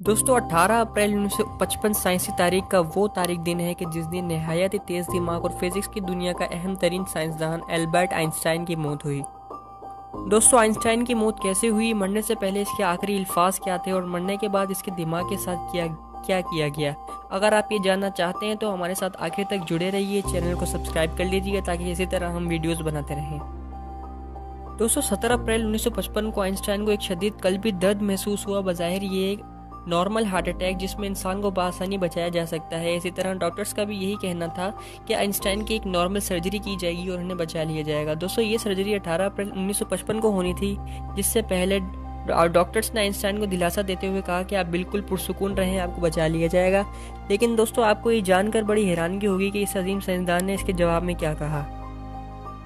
दोस्तों 18 अप्रैल 1955 साइंसी तारीख का वो तारीख दिन है कि जिस दिन नहायत ही तेज़ दिमाग और फिजिक्स की दुनिया का अहम तरीन साइंसदान एल्बर्ट आइंस्टाइन की मौत हुई। दोस्तों, आइंस्टाइन की मौत कैसे हुई? मरने से पहले इसके आखिरी अल्फाज क्या थे और मरने के बाद इसके दिमाग के साथ क्या क्या किया गया? अगर आप ये जानना चाहते हैं तो हमारे साथ आखिर तक जुड़े रहिए, चैनल को सब्सक्राइब कर लीजिए ताकि इसी तरह हम वीडियोज़ बनाते रहें। दोस्तों 17 अप्रैल 1955 को आइंस्टाइन को एक शदीद कल्पी दर्द महसूस हुआ। बज़ाहिर ये नॉर्मल हार्ट अटैक, जिसमें इंसान को बसानी बचाया जा सकता है। इसी तरह डॉक्टर्स का भी यही कहना था कि आइंस्टाइन की एक नॉर्मल सर्जरी की जाएगी और उन्हें बचा लिया जाएगा। दोस्तों, ये सर्जरी 18 अप्रैल 1955 को होनी थी, जिससे पहले डॉक्टर्स ने आइंस्टाइन को दिलासा देते हुए कहा कि आप बिल्कुल पुरसकून रहें, आपको बचा लिया जाएगा। लेकिन दोस्तों, आपको ये जानकर बड़ी हैरानगी होगी कि इस अजीम साइंसदान ने इसके जवाब में क्या कहा।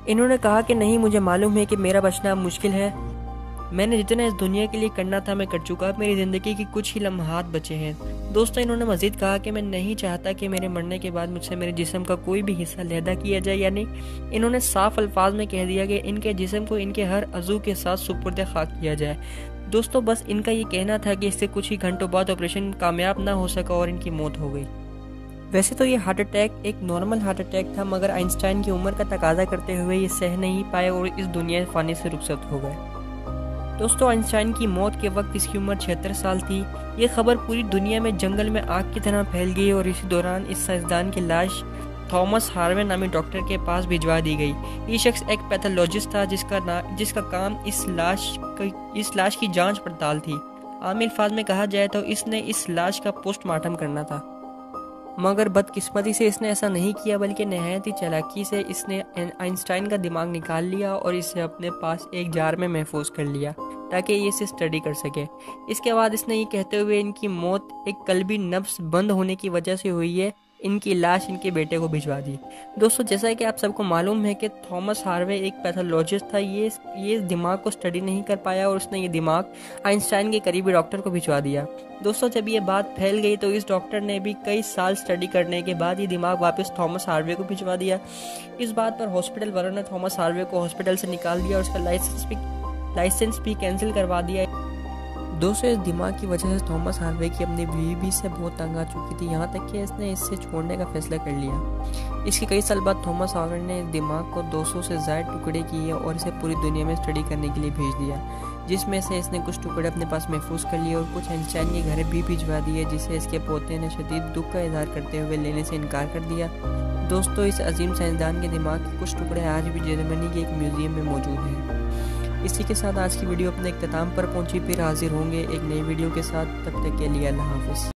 इन्होंने कहा कि नहीं, मुझे मालूम है कि मेरा बचना मुश्किल है मैंने जितना इस दुनिया के लिए करना था, मैं कर चुका। मेरी ज़िंदगी की कुछ ही लम्हात बचे हैं। दोस्तों, इन्होंने मजीद कहा कि मैं नहीं चाहता कि मेरे मरने के बाद मुझसे मेरे जिसम का कोई भी हिस्सा लहदा किया जाए, यानी इन्होंने साफ़ अल्फाज में कह दिया कि इनके जिसम को इनके हर अजू के साथ सुपुर्द खाक किया जाए। दोस्तों, बस इनका ये कहना था कि इससे कुछ ही घंटों बाद ऑपरेशन कामयाब ना हो सका और इनकी मौत हो गई। वैसे तो ये हार्ट अटैक एक नॉर्मल हार्ट अटैक था, मगर आइंस्टाइन की उम्र का तकाजा करते हुए ये सह नहीं पाए और इस दुनिया फानी से रुखसत हो गए। दोस्तों आइंस्टाइन की मौत के वक्त इसकी उम्र छिहत्तर साल थी। ये खबर पूरी दुनिया में जंगल में आग की तरह फैल गई और इसी दौरान इस साइंसदान की लाश थॉमस हार्वे नामी डॉक्टर के पास भिजवा दी गई। ये शख्स एक पैथोलॉजिस्ट था, जिसका ना, जिसका काम इस लाश इस लाश की जाँच पड़ताल थी। आमिर फाज में कहा जाए तो इसने इस लाश का पोस्टमार्टम करना था। मगर बदकिस्मती से इसने ऐसा नहीं किया, बल्कि नहायत ही चलाकी से इसने आइंस्टाइन का दिमाग निकाल लिया और इसे अपने पास एक जार में महफूज कर लिया, ताकि ये इसे स्टडी कर सके। इसके बाद इसने ये कहते हुए, इनकी मौत एक कलबी नफ्स बंद होने की वजह से हुई है इनकी लाश इनके बेटे को भिजवा दी। दोस्तों, जैसा कि आप सबको मालूम है कि थॉमस हार्वे एक पैथोलॉजिस्ट था। ये ये दिमाग को स्टडी नहीं कर पाया और उसने ये दिमाग आइंस्टाइन के करीबी डॉक्टर को भिजवा दिया। दोस्तों, जब ये बात फैल गई तो इस डॉक्टर ने भी कई साल स्टडी करने के बाद ये दिमाग वापस थॉमस हार्वे को भिजवा दिया। इस बात पर हॉस्पिटल वालों ने थॉमस हार्वे को हॉस्पिटल से निकाल दिया और उसका लाइसेंस भी लाइसेंस भी कैंसिल करवा दिया। दोस्तों, इस दिमाग की वजह से थॉमस हार्वे की अपनी बीवी से बहुत तंग आ चुकी थी। यहाँ तक कि इसने इससे छोड़ने का फैसला कर लिया। इसके कई साल बाद थॉमस हार्वे ने इस दिमाग को 200 से ज़्यादा टुकड़े किए और इसे पूरी दुनिया में स्टडी करने के लिए भेज दिया, जिसमें से इसने कुछ टुकड़े अपने पास महफूज कर लिए और कुछ आइंस्टाइन के घर भी भिजवा दिए, जिसे इसके पोते ने शदीद दुख का इजहार करते हुए लेने से इनकार कर दिया। दोस्तों, इस अजीम साइंसदान के दिमाग के कुछ टुकड़े आज भी जर्मनी के एक म्यूज़ियम में मौजूद हैं। इसी के साथ आज की वीडियो अपने इख्ताम पर पहुँची। फिर हाजिर होंगे एक नई वीडियो के साथ। तब तक के लिए अल्लाह हाफिज़।